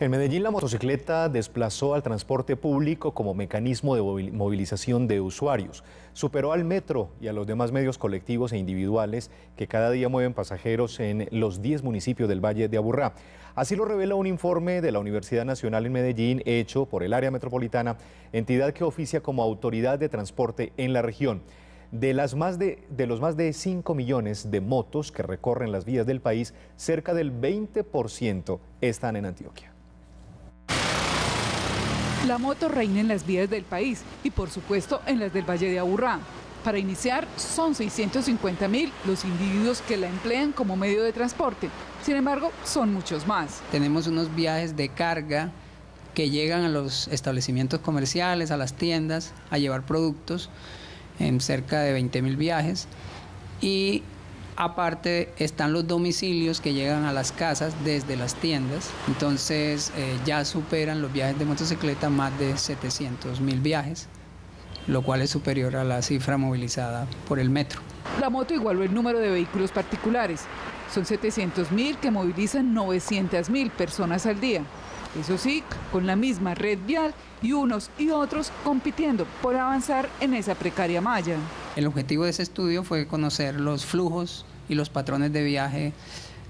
En Medellín la motocicleta desplazó al transporte público como mecanismo de movilización de usuarios. Superó al metro y a los demás medios colectivos e individuales que cada día mueven pasajeros en los 10 municipios del Valle de Aburrá. Así lo revela un informe de la Universidad Nacional en Medellín hecho por el área metropolitana, entidad que oficia como autoridad de transporte en la región. De, las más de, de, los más de 5 millones de motos que recorren las vías del país, cerca del 20% están en Antioquia. La moto reina en las vías del país y por supuesto en las del Valle de Aburrá. Para iniciar, son 650 mil los individuos que la emplean como medio de transporte. Sin embargo, son muchos más. Tenemos unos viajes de carga que llegan a los establecimientos comerciales, a las tiendas, a llevar productos en cerca de 20 mil viajes. Y Aparte están los domicilios que llegan a las casas desde las tiendas, entonces eh, ya superan los viajes de motocicleta más de 700 mil viajes, lo cual es superior a la cifra movilizada por el metro. La moto igualó el número de vehículos particulares. Son 700 mil que movilizan 900 mil personas al día. Eso sí, con la misma red vial y unos y otros compitiendo por avanzar en esa precaria malla. El objetivo de ese estudio fue conocer los flujos y los patrones de viaje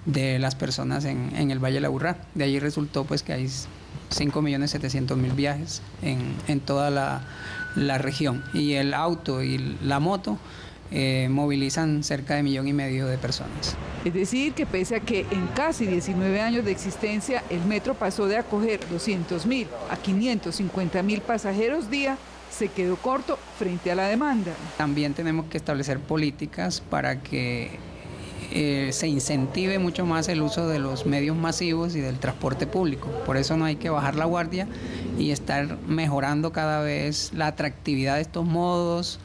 de las personas en, el Valle de la Burra. De allí resultó pues que hay 5.700.000 viajes en, toda la, región. Y el auto y la moto eh, movilizan cerca de millón y medio de personas. Es decir, que pese a que en casi 19 años de existencia el metro pasó de acoger 200.000 a 550.000 pasajeros día, se quedó corto frente a la demanda. También tenemos que establecer políticas para que eh, se incentive mucho más el uso de los medios masivos y del transporte público. Por eso no hay que bajar la guardia y estar mejorando cada vez la atractividad de estos modos.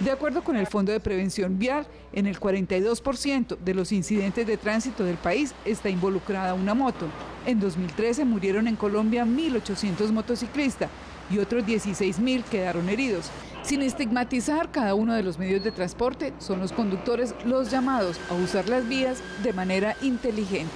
De acuerdo con el Fondo de Prevención Vial, en el 42% de los incidentes de tránsito del país está involucrada una moto. En 2013 murieron en Colombia 1.800 motociclistas y otros 16.000 quedaron heridos. Sin estigmatizar cada uno de los medios de transporte, son los conductores los llamados a usar las vías de manera inteligente.